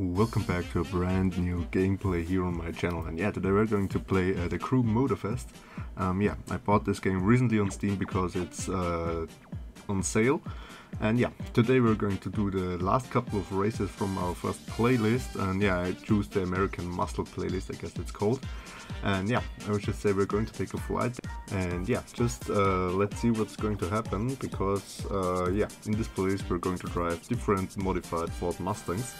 welcome back to a brand new gameplay here on my channel. And yeah today we're going to play uh, the crew motorfest um, yeah i bought this game recently on steam because it's uh, on sale. And yeah today we're going to do the last couple of races from our first playlist. And yeah i choose the american muscle playlist i guess it's called. And yeah i would just say we're going to take a flight. And yeah just uh, let's see what's going to happen because uh, yeah in this place we're going to drive different modified ford mustangs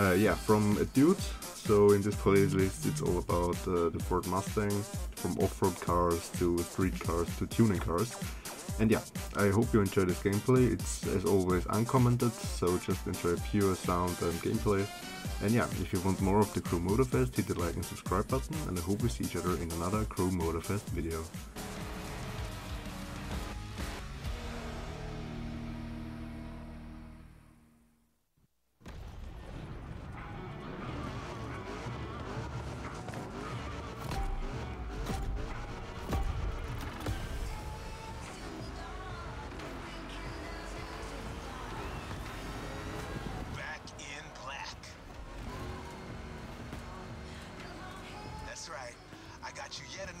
uh, yeah, from a dude. So in this playlist, it's all about uh, the Ford Mustang, from off-road cars to street cars to tuning cars. And yeah, I hope you enjoy this gameplay. It's as always uncommented, so just enjoy pure sound and gameplay. And yeah, if you want more of the Crew Motorfest, hit the like and subscribe button, and I hope we see each other in another Crew Motorfest video.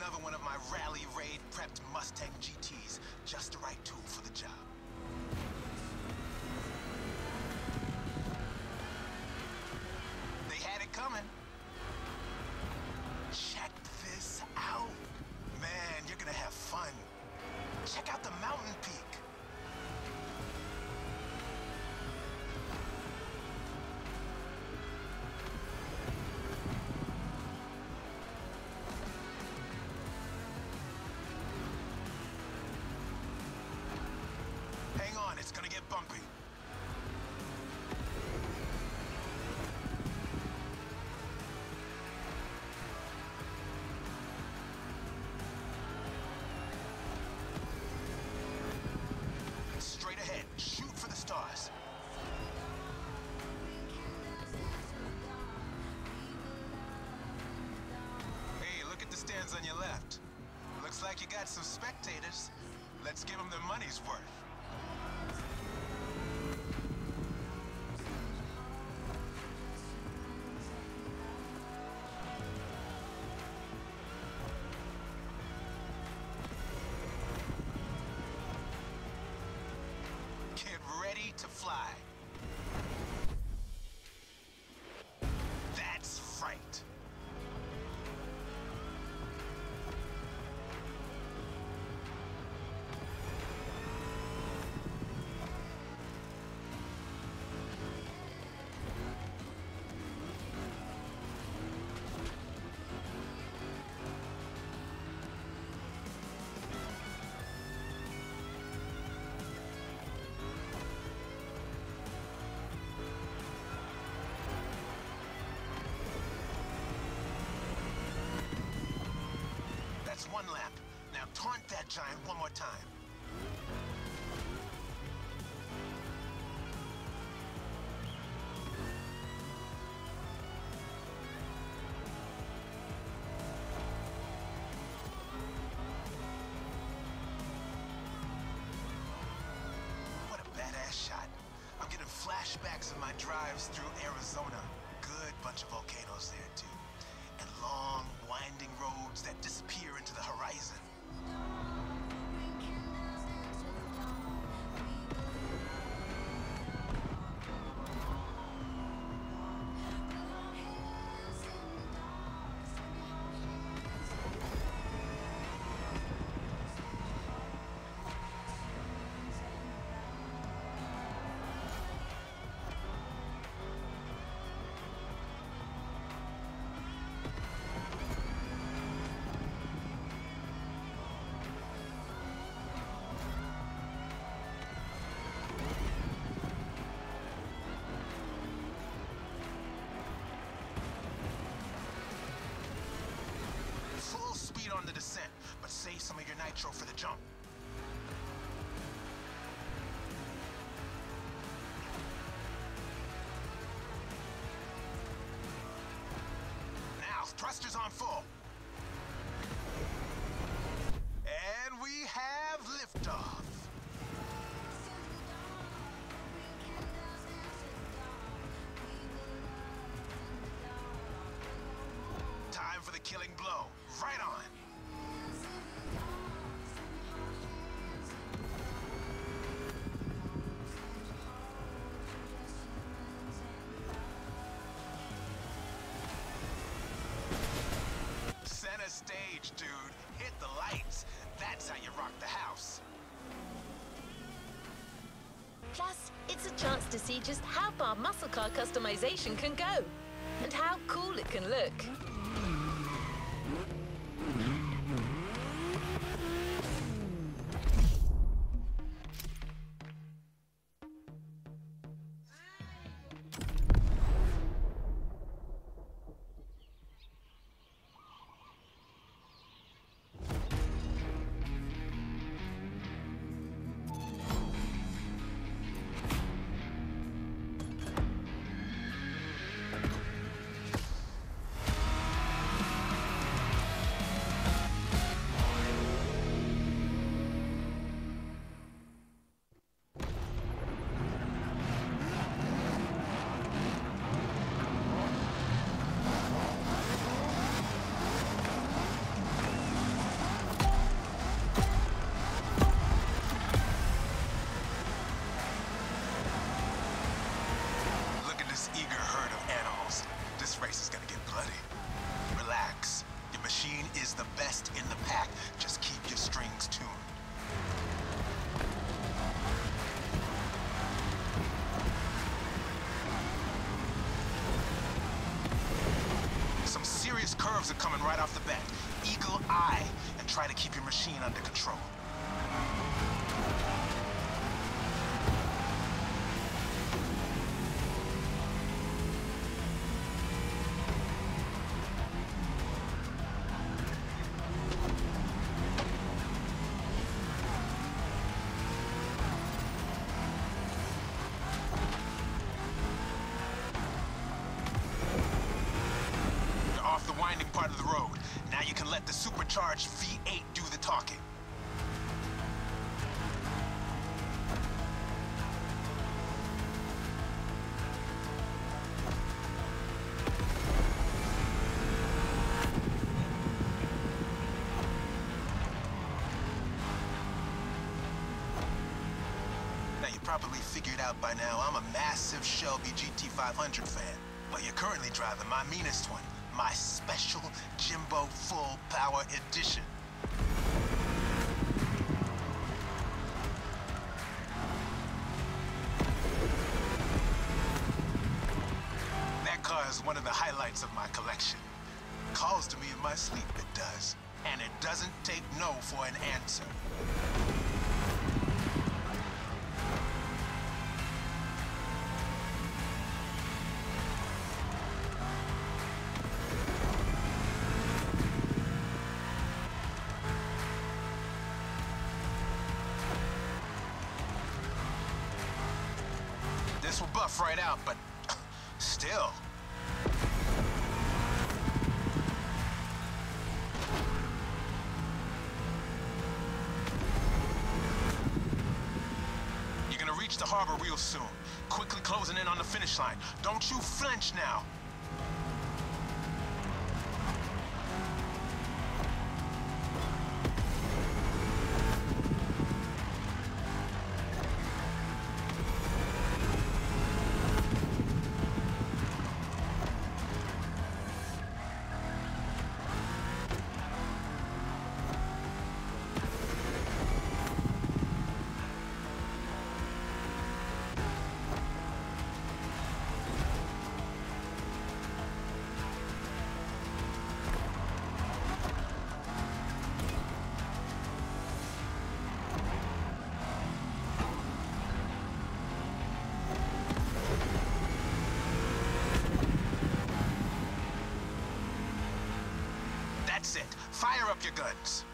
Another one of my rally raid prepped Mustang GTs. Just the right tool for the job. Like you got some spectators. Let's give them their money's worth. Get ready to fly. One lap. Now taunt that giant one more time. What a badass shot. I'm getting flashbacks of my drives through Arizona. Good bunch of volcanoes there, too. And long, winding roads that disappear some of your nitro for the jump. Now, thrusters on full. And we have liftoff. Plus, it's a chance to see just how far muscle car customization can go and how cool it can look. Are coming right off the bat. Eagle eye and try to keep your machine under control. Part of the road. Now you can let the supercharged V8 do the talking. Now you probably figured out by now I'm a massive Shelby GT500 fan. But you're currently driving my meanest one, my special Jimbo Full Power Edition. That car is one of the highlights of my collection. Calls to me in my sleep, it does. And it doesn't take no for an answer. Buff right out, but still. You're gonna reach the harbor real soon. Quickly closing in on the finish line. Don't you flinch now. Your guns.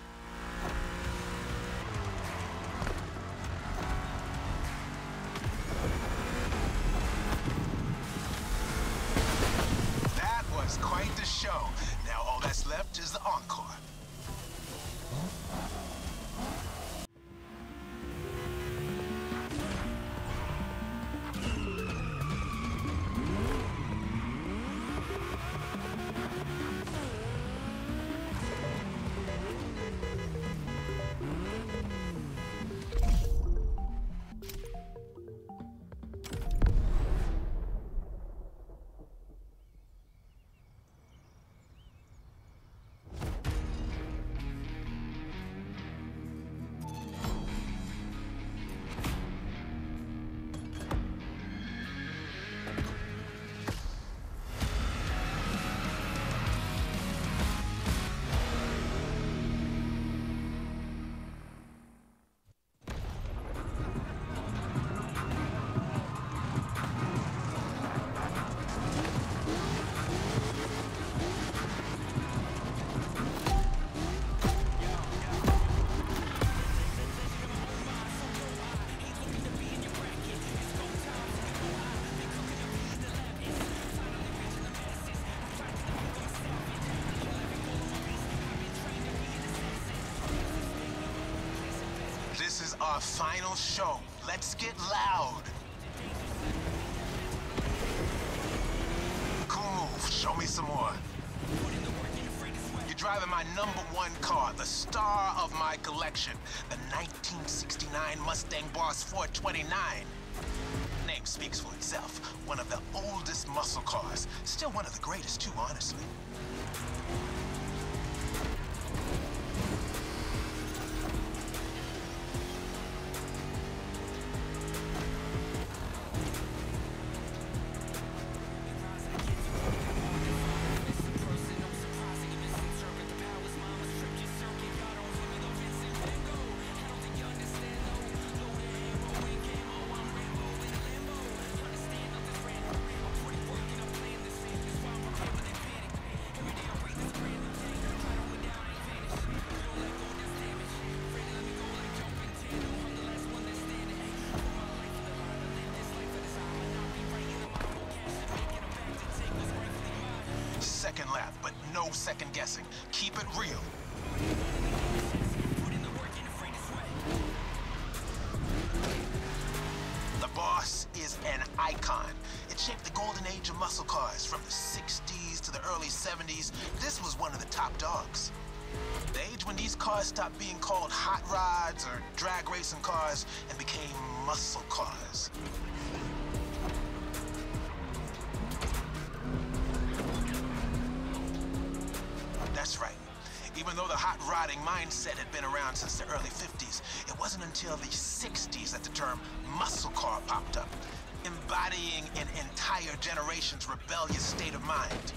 Is our final show. Let's get loud. Cool move. Show me some more. You're driving my number one car, the star of my collection, the 1969 Mustang Boss 429. Name speaks for itself. One of the oldest muscle cars. Still one of the greatest, too, honestly. No second guessing. Keep it real. The boss is an icon. It shaped the golden age of muscle cars from the 60s to the early 70s. This was one of the top dogs. The age when these cars stopped being called hot rods or drag racing cars and became muscle cars. Even though the hot rodding mindset had been around since the early 50s, it wasn't until the 60s that the term muscle car popped up, embodying an entire generation's rebellious state of mind.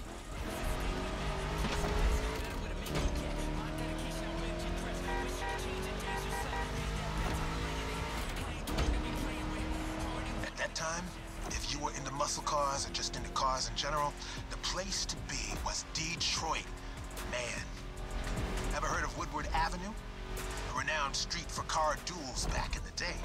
At that time, if you were into muscle cars or just into cars in general, the place to be was Detroit. Man. Ever heard of Woodward Avenue? A renowned street for car duels back in the day.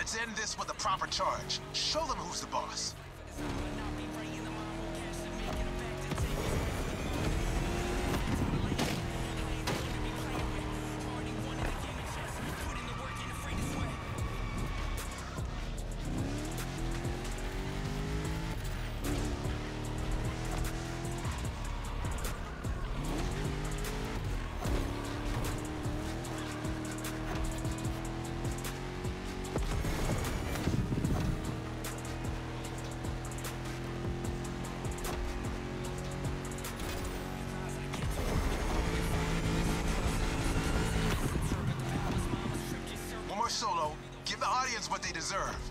Let's end this with a proper charge. Show them who's the boss. Solo. Give the audience what they deserve.